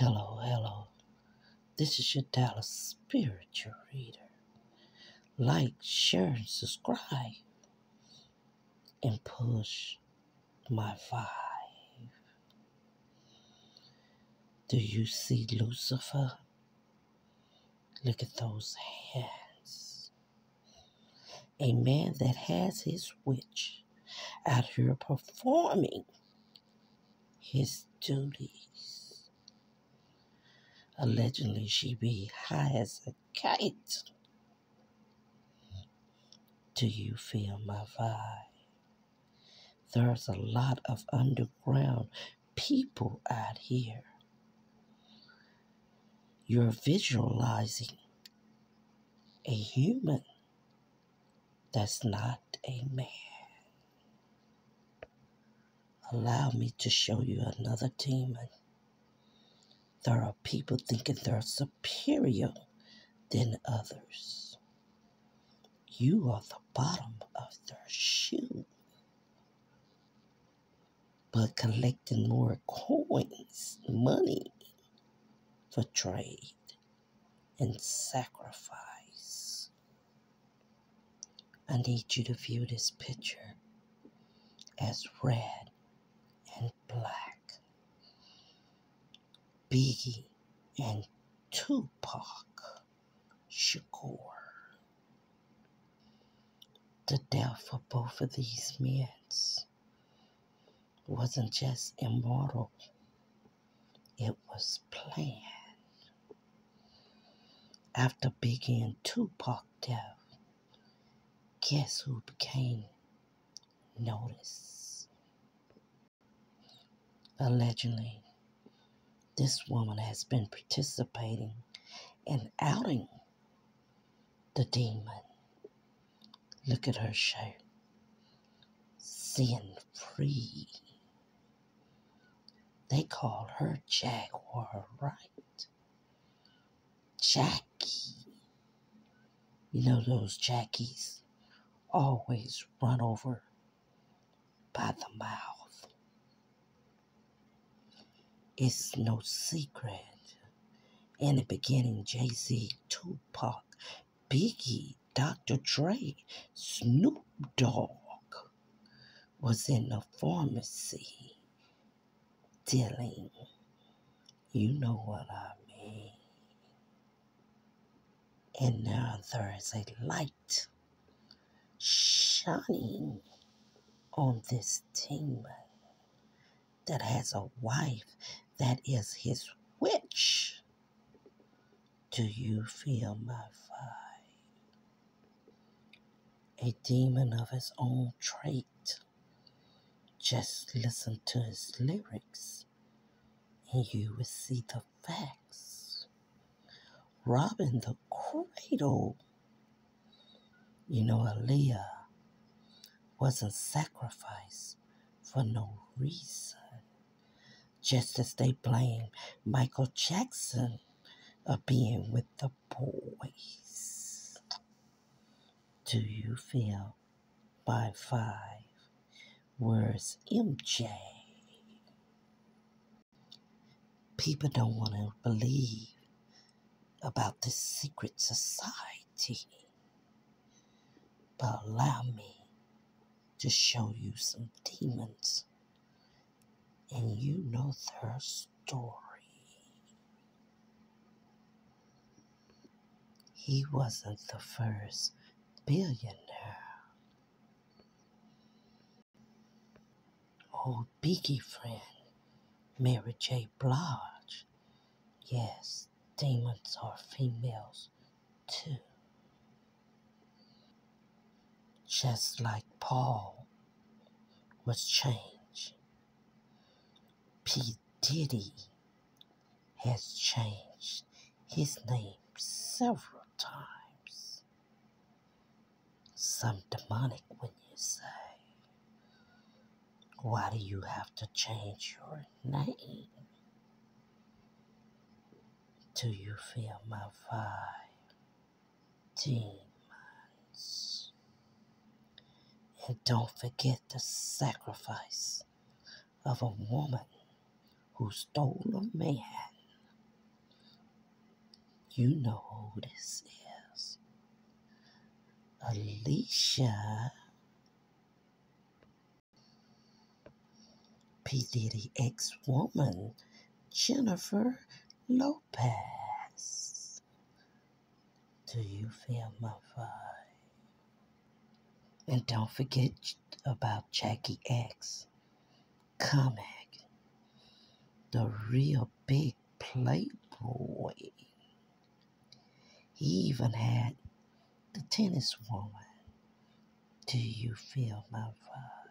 Hello, hello. This is your Dallas Spiritual Reader. Like, share, and subscribe. And push my vibe. Do you see Lucifer? Look at those hands. A man that has his witch out here performing his duties. Allegedly, she be high as a kite. Do you feel my vibe? There's a lot of underground people out here. You're visualizing a human that's not a man. Allow me to show you another demon. There are people thinking they're superior than others. You are the bottom of their shoe. But collecting more coins, money for trade and sacrifice. I need you to view this picture as red and black. Biggie and Tupac Shakur. The death of both of these men wasn't just immortal, it was planned. After Biggie and Tupac death, guess who became noticed? Allegedly, this woman has been participating in outing the demon. Look at her shirt. Sin free. They call her Jaguar, right? Jackie. You know those Jackies always run over by the mouth. It's no secret. In the beginning, Jay Z, Tupac, Biggie, Dr. Dre, Snoop Dogg was in the pharmacy dealing. You know what I mean. And now there is a light shining on this demon that has a wife that is his witch. Do you feel my fire? A demon of his own trait just listen to his lyrics and you will see the facts. Robbing the cradle. You know, Aaliyah wasn't sacrificed for no reason. Just as they blame Michael Jackson of being with the boys. Do you feel by five? Where's MJ? People don't want to believe about this secret society. But allow me to show you some demons, and you know their story. He wasn't the first billionaire. old Biggie friend, Mary J. Blige. Yes, demons are females too. Just like Paul was changed, P. Diddy has changed his name several times. Some demonic when you say. Why do you have to change your name? Do you feel my vibe? Demons. And don't forget the sacrifice of a woman who stole a man You know who this is. Alicia P. Diddy ex woman, Jennifer Lopez. Do you feel my vibe? And don't forget about Jackie X. Comic. The real big playboy. He even had the tennis woman. Do you feel my vibe?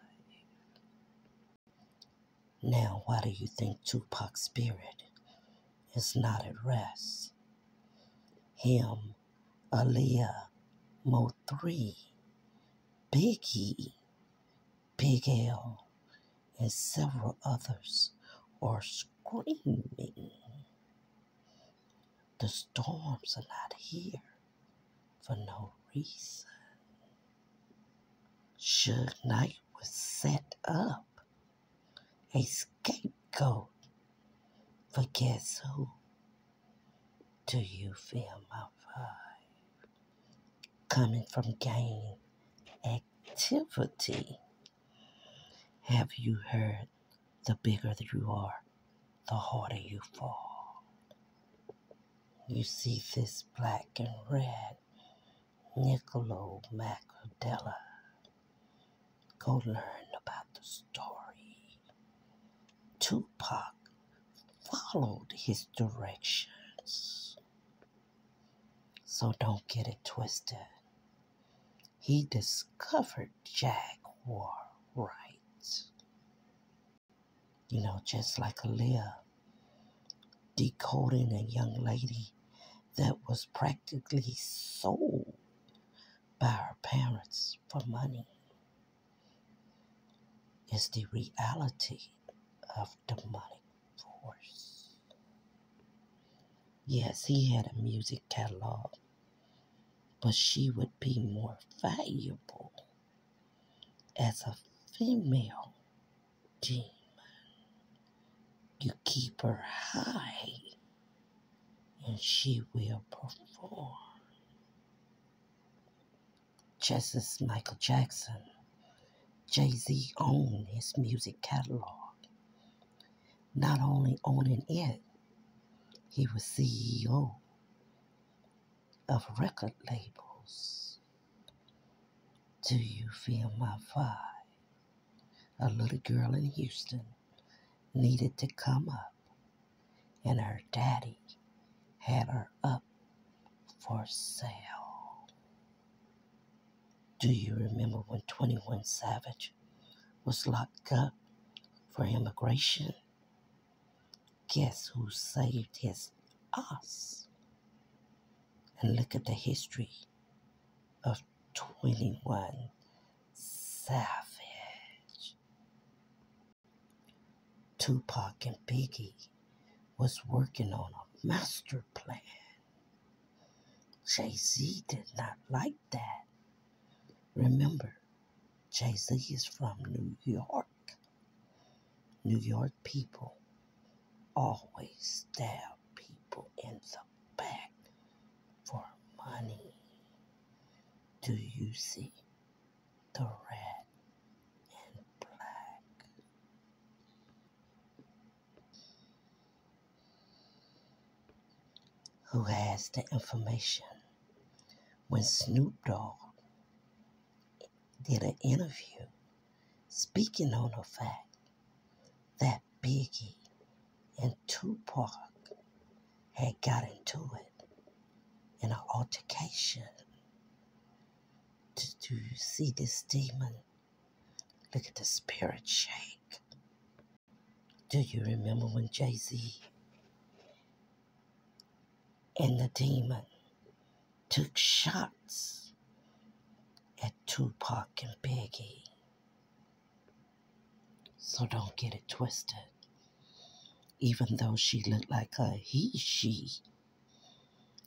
Now, why do you think Tupac's spirit is not at rest? Him, Aaliyah, Mo 3, Biggie, Big L, and several others are screaming. The storms are not here for no reason. Suge Knight was set up a scapegoat for guess who? Do you feel my vibe? Coming from gang activity. Have you heard the bigger that you are, the harder you fall? You see this black and red Niccolo Machiavelli. Go learn about the story. Tupac followed his directions. So don't get it twisted. He discovered Jaguar Wright's. You know, just like Aaliyah decoding a young lady that was practically sold by her parents for money is the reality of demonic force. Yes, he had a music catalog, but she would be more valuable as a female demon. You keep her high, and she will perform. Just as Michael Jackson, Jay Z owned his music catalog. Not only owning it, he was CEO of record labels. Do you feel my vibe? A little girl in Houston needed to come up, and her daddy had her up for sale. Do you remember when 21 Savage was locked up for immigration? Guess who saved his ass? And look at the history of 21 Savage. Tupac and Biggie was working on a master plan. Jay Z did not like that. Remember, Jay Z is from New York. New York people always stab people in the back for money. Do you see the red Who has the information? When Snoop Dogg did an interview speaking on the fact that Biggie and Tupac had got into it in an altercation. Do you see this demon? Look at the spirit shake. Do you remember when Jay Z and the demon took shots at Tupac and Biggie? So don't get it twisted. Even though she looked like a he, she,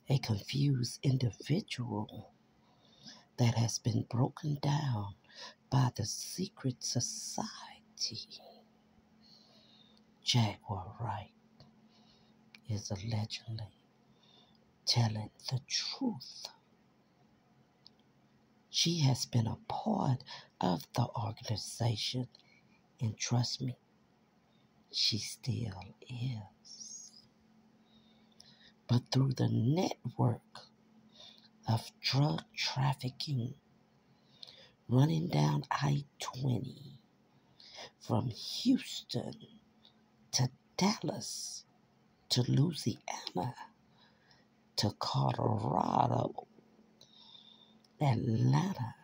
a confused individual that has been broken down by the secret society. Jaguar Wright is allegedly telling the truth. She has been a part of the organization, and trust me, she still is. But through the network of drug trafficking running down I 20 from Houston to Dallas to Louisiana to Colorado, Atlanta.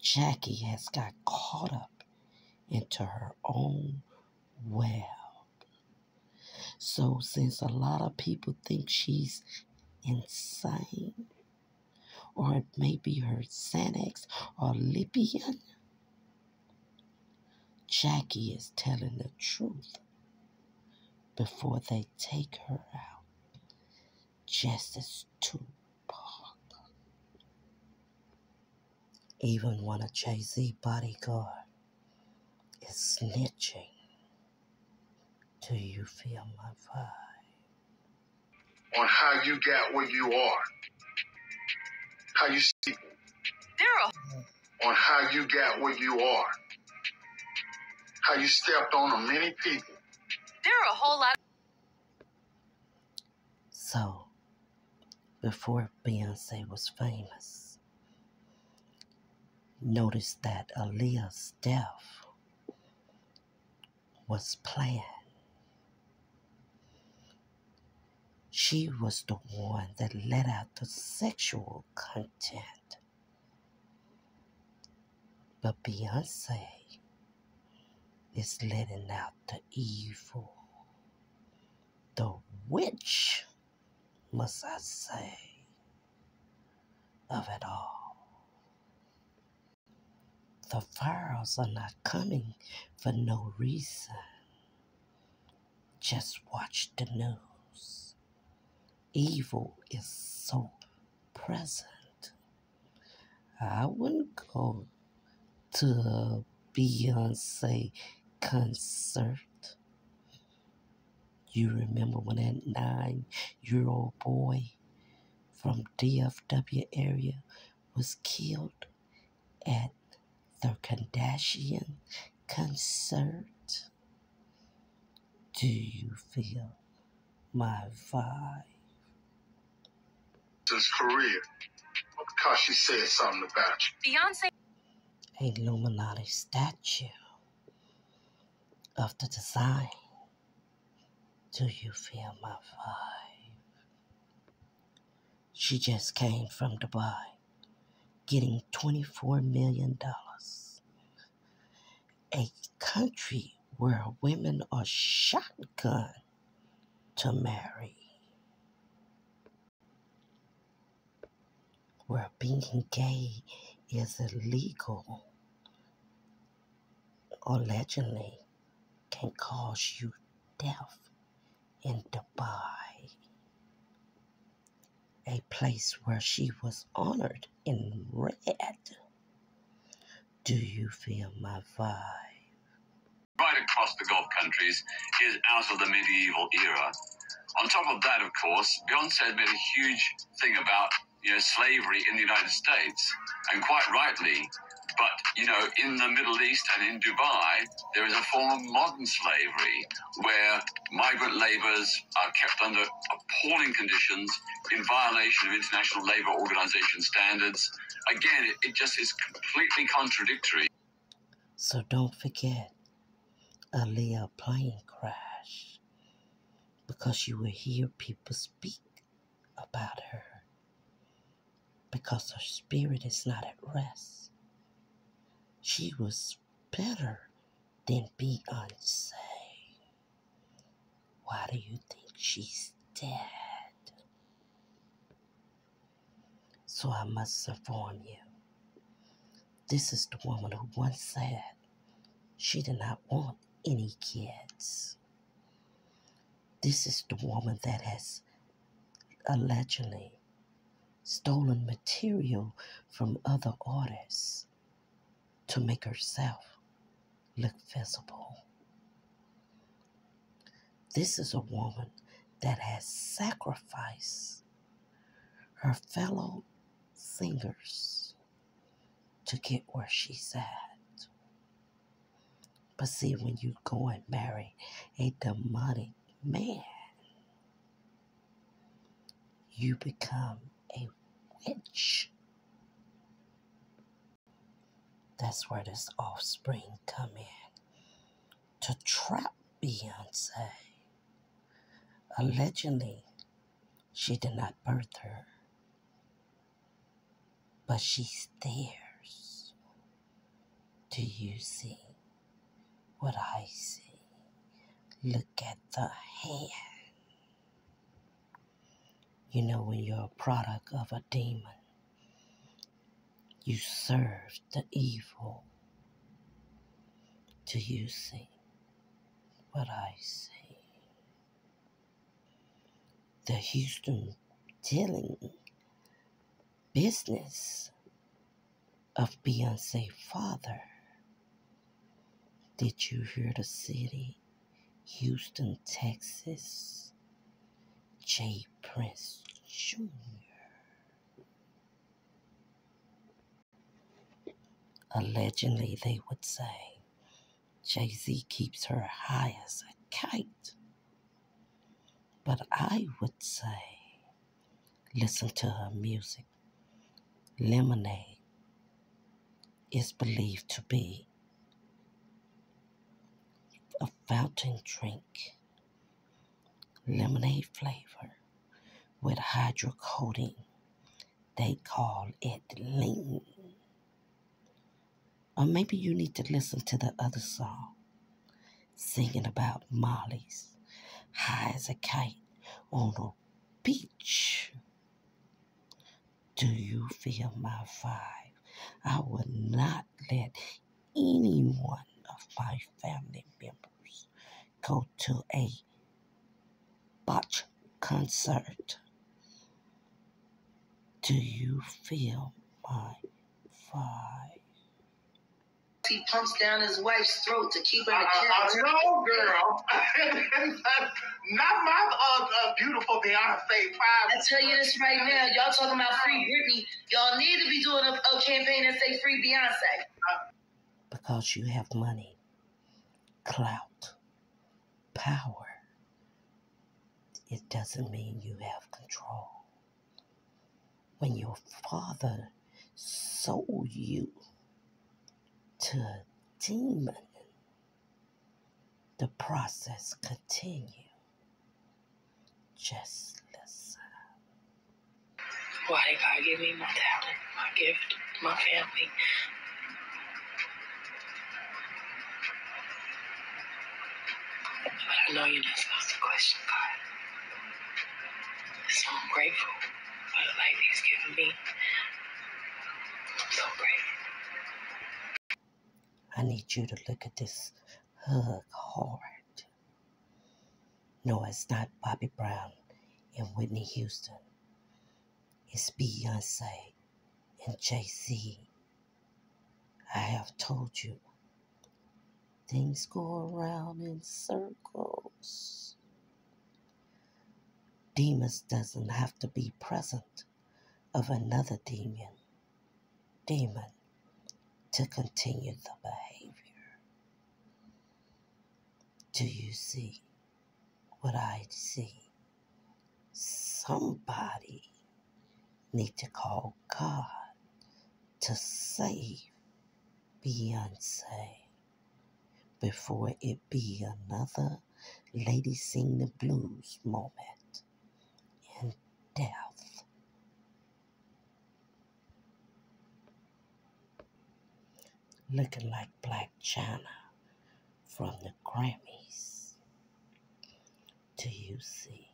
Jackie has got caught up into her own web. So, since a lot of people think she's insane, or it may be her Xanax or Lipian, Jackie is telling the truth before they take her out. Just as Tupac. Even when a Jay Z bodyguard is snitching. Do you feel my vibe? On how you got where you are. How you see people. Daryl. On how you got where you are. How you stepped on a many people. There are a whole lot. So, before Beyonce was famous, notice that Aaliyah's death was planned. She was the one that let out the sexual content. But Beyonce is letting out the evil, the witch, must I say, of it all. The fires are not coming for no reason. Just watch the news. Evil is so present. I wouldn't go to a Beyonce concert. You remember when that nine year old boy from DFW area was killed at the Kardashian concert? Do you feel my vibe? Since Korea. Because she said something about you. Beyonce. Illuminati statue of the design. Do you feel my vibe? She just came from Dubai getting $24 million. A country where women are shotgun to marry. Where being gay is illegal. Allegedly can cause you death in Dubai, a place where she was honored in red. Do you feel my vibe? right across the Gulf countries is out of the medieval era. On top of that, of course, Beyonce made a huge thing about you know slavery in the United States, and quite rightly. But you know, in the Middle East and in Dubai, there is a form of modern slavery where migrant laborers are kept under appalling conditions in violation of international labor organization standards. Again, it, just is completely contradictory. So don't forget Aaliyah plane crash because you will hear people speak about her because her spirit is not at rest. She was better than Beyonce. Why do you think she's dead? So I must inform you. This is the woman who once said she did not want any kids. This is the woman that has allegedly stolen material from other artists to make herself look visible. This is a woman that has sacrificed her fellow singers to get where she's at. But see, when you go and marry a demonic man, you become a witch. That's where this offspring come in to trap Beyonce. Allegedly, she did not birth her, but she stares. Do you see what I see? Look at the hand. You know, when you're a product of a demon, you serve the evil. Do you see what I see? The Houston dealing business of Beyonce father. Did you hear the city? Houston, Texas. J. Prince Jr. Allegedly, they would say Jay Z keeps her high as a kite. But I would say listen to her music. Lemonade is believed to be a fountain drink, lemonade flavor with hydrocodone. They call it lean. Or maybe you need to listen to the other song, singing about Molly's high as a kite on a beach. Do you feel my vibe? I would not let any one of my family members go to a botch concert. Do you feel my vibe? He pumps down his wife's throat to keep her in I, a I, cage. know, girl. Not my uh, uh, beautiful Beyonce five. I tell you this right now, y'all talking about free Britney. Y'all need to be doing a, a campaign that say free Beyonce. Because you have money, clout, power. It doesn't mean you have control. When your father sold you to demon, the process continue. Just listen. Why did God give me my talent, my gift, my family? But I know you're not supposed to question God. So I'm grateful for the life He's given me. I'm so grateful. I need you to look at this hug hard. No, it's not Bobby Brown and Whitney Houston. It's Beyonce and Jay Z. I have told you, things go around in circles. Demons doesn't have to be present of another demon. Demon to continue the behavior. Do you see what I see? Somebody need to call God to save Beyonce before it be another Lady Sing the Blues moment in death. looking like Blac Chyna from the Grammys. Do you see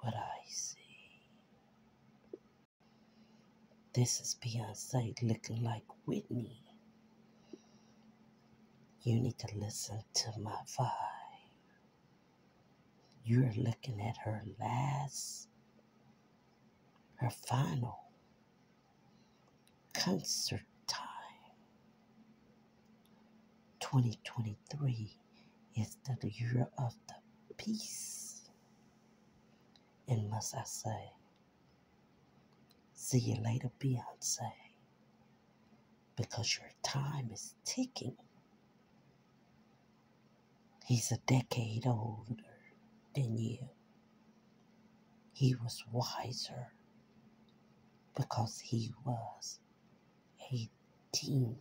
what I see? This is Beyonce looking like Whitney. You need to listen to my vibe. You're looking at her last, her final concert time. 2023 is the year of the peace. And must I say, see you later, Beyonce, because your time is ticking. He's a decade older than you. He was wiser because he was 18